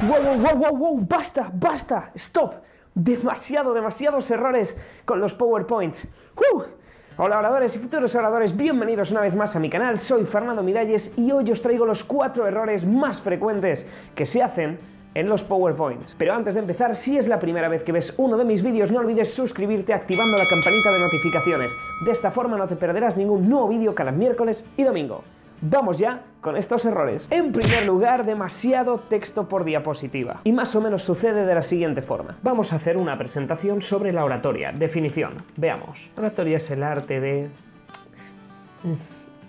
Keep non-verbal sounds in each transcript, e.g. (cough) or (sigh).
¡Wow, wow, wow, wow, wow! ¡Basta, basta! ¡Stop! Demasiado, demasiados errores con los PowerPoints. ¡Uh! Hola oradores y futuros oradores, bienvenidos una vez más a mi canal, soy Fernando Miralles y hoy os traigo los cuatro errores más frecuentes que se hacen en los PowerPoints. Pero antes de empezar, si es la primera vez que ves uno de mis vídeos, no olvides suscribirte activando la campanita de notificaciones. De esta forma no te perderás ningún nuevo vídeo cada miércoles y domingo. Vamos ya con estos errores. En primer lugar, demasiado texto por diapositiva. Y más o menos sucede de la siguiente forma. Vamos a hacer una presentación sobre la oratoria. Definición. Veamos. Oratoria es el arte de...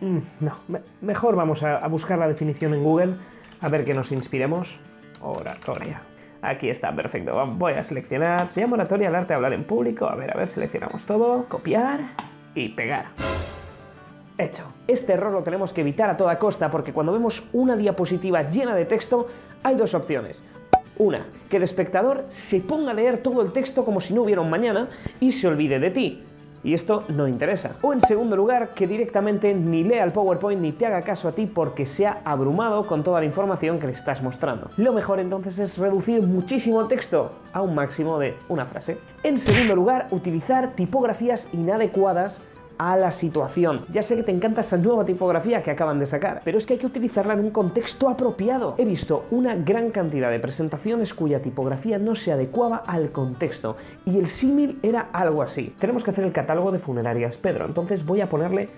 Mm, mm, no, mejor vamos a buscar la definición en Google, a ver que nos inspiremos. Oratoria. Aquí está, perfecto. Voy a seleccionar. Se llama oratoria el arte de hablar en público. A ver, a ver, seleccionamos todo. Copiar y pegar. Hecho. Este error lo tenemos que evitar a toda costa porque cuando vemos una diapositiva llena de texto hay dos opciones. Una, que el espectador se ponga a leer todo el texto como si no hubiera un mañana y se olvide de ti. Y esto no interesa. O en segundo lugar, que directamente ni lea el PowerPoint ni te haga caso a ti porque se ha abrumado con toda la información que le estás mostrando. Lo mejor entonces es reducir muchísimo el texto a un máximo de una frase. En segundo lugar, utilizar tipografías inadecuadas a la situación. Ya sé que te encanta esa nueva tipografía que acaban de sacar, pero es que hay que utilizarla en un contexto apropiado. He visto una gran cantidad de presentaciones cuya tipografía no se adecuaba al contexto, y el símil era algo así. Tenemos que hacer el catálogo de funerarias Pedro, entonces voy a ponerle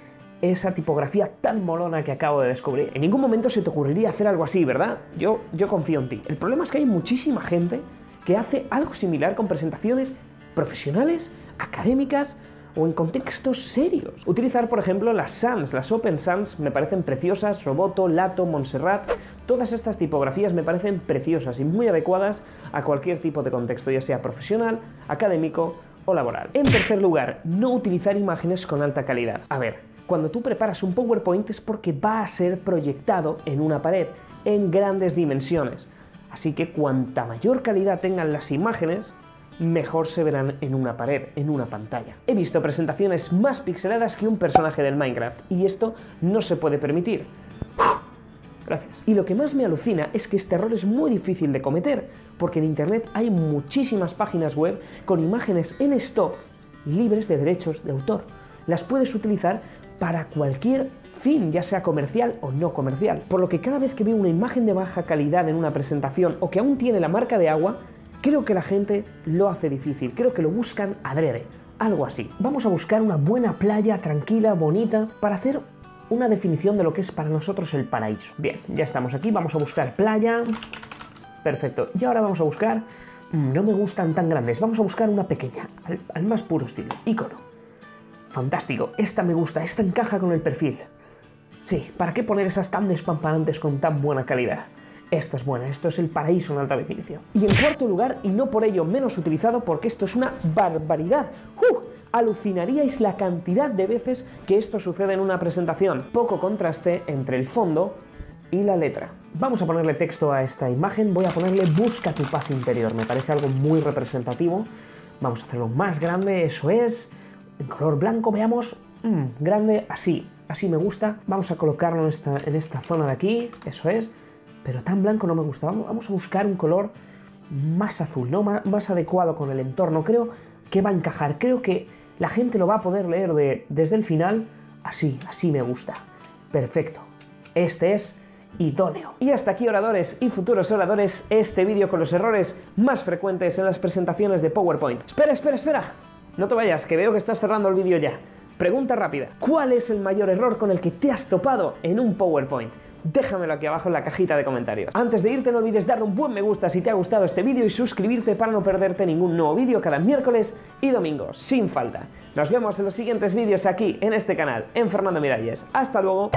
esa tipografía tan molona que acabo de descubrir. En ningún momento se te ocurriría hacer algo así, ¿verdad? Yo, yo confío en ti. El problema es que hay muchísima gente que hace algo similar con presentaciones profesionales, académicas, o en contextos serios. Utilizar, por ejemplo, las Sans, las Open Sans me parecen preciosas, Roboto, Lato, Montserrat, todas estas tipografías me parecen preciosas y muy adecuadas a cualquier tipo de contexto, ya sea profesional, académico o laboral. En tercer lugar, no utilizar imágenes con alta calidad. A ver, cuando tú preparas un PowerPoint es porque va a ser proyectado en una pared, en grandes dimensiones. Así que cuanta mayor calidad tengan las imágenes, mejor se verán en una pared, en una pantalla. He visto presentaciones más pixeladas que un personaje del Minecraft, y esto no se puede permitir. (sighs) Gracias. Y lo que más me alucina es que este error es muy difícil de cometer, porque en Internet hay muchísimas páginas web con imágenes en stock libres de derechos de autor. Las puedes utilizar para cualquier fin, ya sea comercial o no comercial. Por lo que cada vez que veo una imagen de baja calidad en una presentación o que aún tiene la marca de agua, Creo que la gente lo hace difícil, creo que lo buscan adrede, algo así. Vamos a buscar una buena playa tranquila, bonita, para hacer una definición de lo que es para nosotros el paraíso. Bien, ya estamos aquí, vamos a buscar playa. Perfecto. Y ahora vamos a buscar... Mm, no me gustan tan grandes, vamos a buscar una pequeña, al, al más puro estilo. Icono. Fantástico, esta me gusta, esta encaja con el perfil. Sí, ¿para qué poner esas tan despampanantes con tan buena calidad? Esta es buena, esto es el paraíso en alta definición. Y en cuarto lugar, y no por ello menos utilizado, porque esto es una barbaridad. ¡Uh! Alucinaríais la cantidad de veces que esto sucede en una presentación. Poco contraste entre el fondo y la letra. Vamos a ponerle texto a esta imagen, voy a ponerle busca tu paz interior, me parece algo muy representativo. Vamos a hacerlo más grande, eso es. En color blanco, veamos. Mm, grande, así, así me gusta. Vamos a colocarlo en esta, en esta zona de aquí, eso es pero tan blanco no me gusta. Vamos, a buscar un color más azul, ¿no? Más, adecuado con el entorno. Creo que va a encajar. Creo que la gente lo va a poder leer de, desde el final. Así, así me gusta. Perfecto. Este es idóneo. Y hasta aquí, oradores y futuros oradores, este vídeo con los errores más frecuentes en las presentaciones de PowerPoint. Espera, espera, espera. No te vayas, que veo que estás cerrando el vídeo ya. Pregunta rápida. ¿Cuál es el mayor error con el que te has topado en un PowerPoint? Déjamelo aquí abajo en la cajita de comentarios. Antes de irte no olvides darle un buen me gusta si te ha gustado este vídeo y suscribirte para no perderte ningún nuevo vídeo cada miércoles y domingo, sin falta. Nos vemos en los siguientes vídeos aquí en este canal, en Fernando Miralles. Hasta luego.